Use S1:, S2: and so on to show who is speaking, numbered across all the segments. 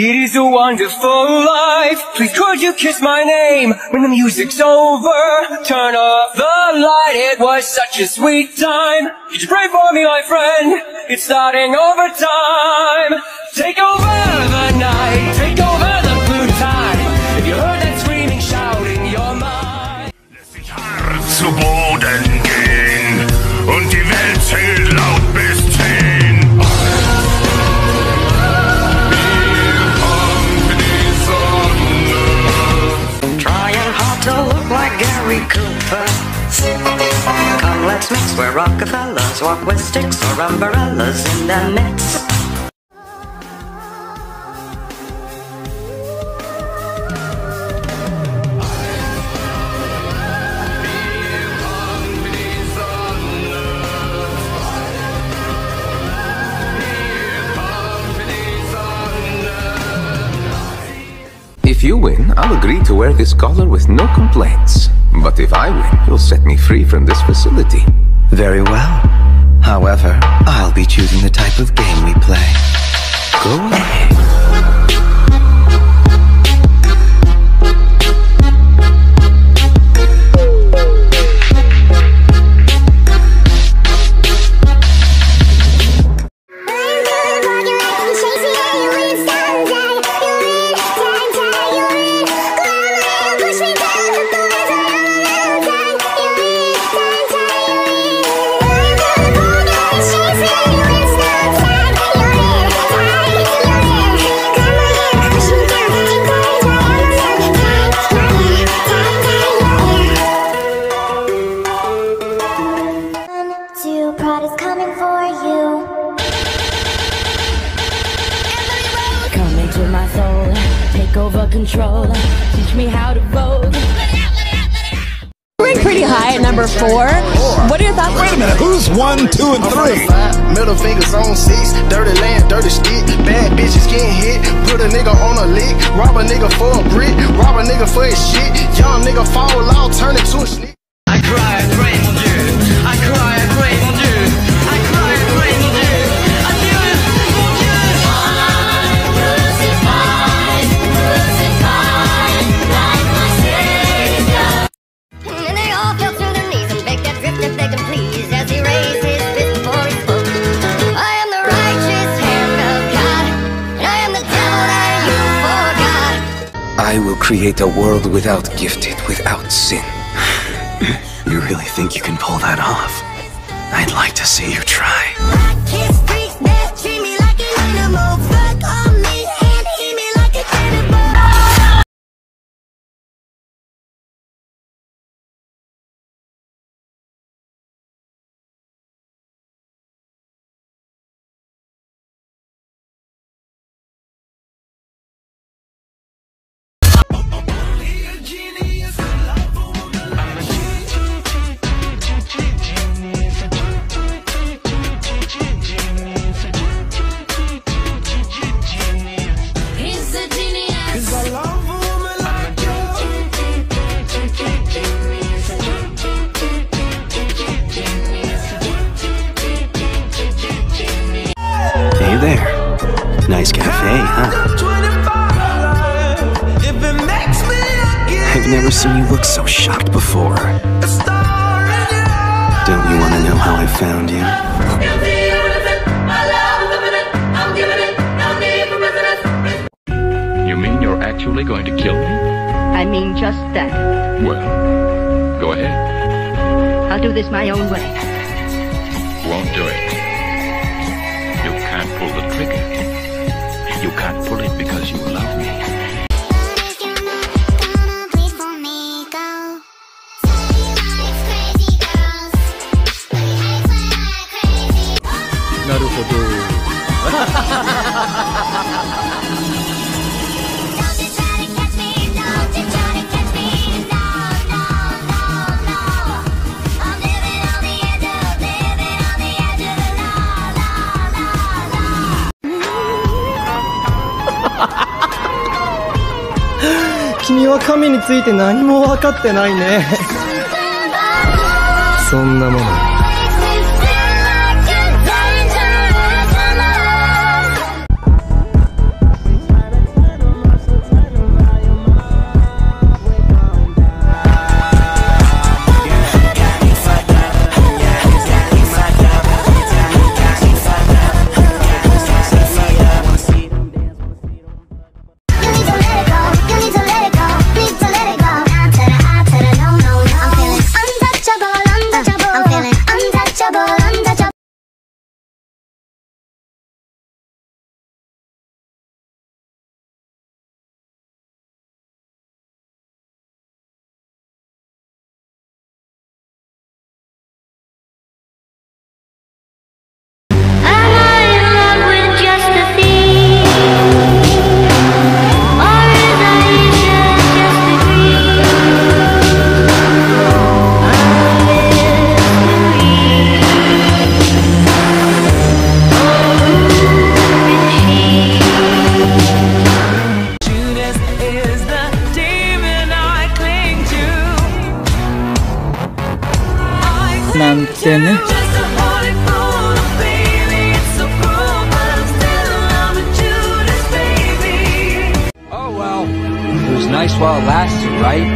S1: It is a wonderful life. Please could you kiss my name when the music's over? Turn off the light. It was such a sweet time. Could you pray for me, my friend? It's starting overtime. Take over the night. Take over the blue time. If you heard that screaming, shouting, you're mine.
S2: sich hart zu Boden
S3: Come, let's mix. Where Rockefellers. Walk with sticks or umbrellas in their midst.
S4: Agree to wear this collar with no complaints. But if I win, you'll set me free from this facility.
S5: Very well. However, I'll be choosing the type of game we play. Go ahead.
S6: My soul, take over control, teach me how to vote.
S7: Ranked pretty high at number four. What are your thoughts?
S8: Wait a minute, who's one, two, and three?
S9: Middle fingers on six, dirty land, dirty stick. Bad bitches getting hit. Put a nigga on a lick. Rob a nigga for a brick. Rob a nigga for his shit. Young nigga fall out, turn into a snitch.
S3: I
S4: will create a world without gifted, without sin.
S5: You really think you can pull that off? I'd like to see you try. Nice cafe, huh? I've never seen you look so shocked before. Don't you want to know how I found you?
S2: You mean you're actually going to kill me?
S6: I mean just that.
S2: Well, go ahead.
S6: I'll do this my own way.
S2: Won't do it. You can't pull the trigger. You can't pull it because you love me.
S10: Naruhodo. 君は神について何も分かってないね。そんなもの
S1: Oh well, it was nice while it lasted, right?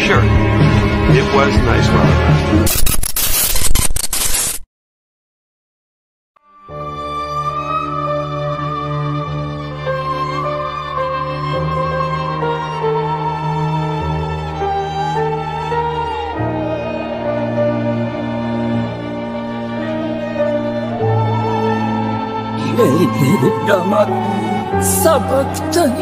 S11: Sure, it was nice while it lasted.
S12: Meydanı sabıktı.